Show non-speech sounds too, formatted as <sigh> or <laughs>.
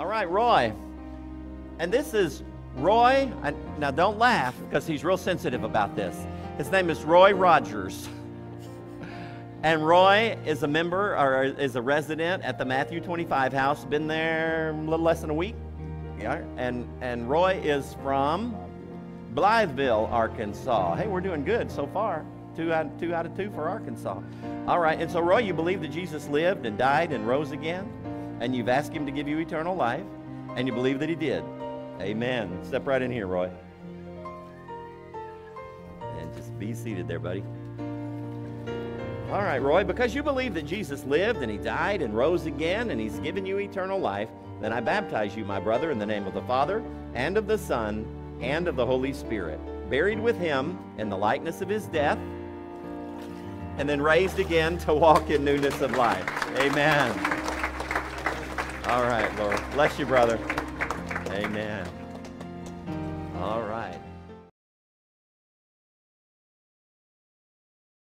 All right, Roy. And this is Roy. I, now, don't laugh because he's real sensitive about this. His name is Roy Rodgers. <laughs> And Roy is a member or is a resident at the Matthew 25 house. Been there a little less than a week. Yeah. And, and Roy is from Blytheville, Arkansas. Hey, we're doing good so far. Two out, two out of two for Arkansas. All right. And so, Roy, you believe that Jesus lived and died and rose again? And you've asked him to give you eternal life? And you believe that he did? Amen. Step right in here, Roy. And just be seated there, buddy. All right, Roy, because you believe that Jesus lived and he died and rose again and he's given you eternal life, then I baptize you, my brother, in the name of the Father and of the Son and of the Holy Spirit, buried with him in the likeness of his death, and then raised again to walk in newness of life. Amen. All right, Lord. Bless you, brother. Amen. All right.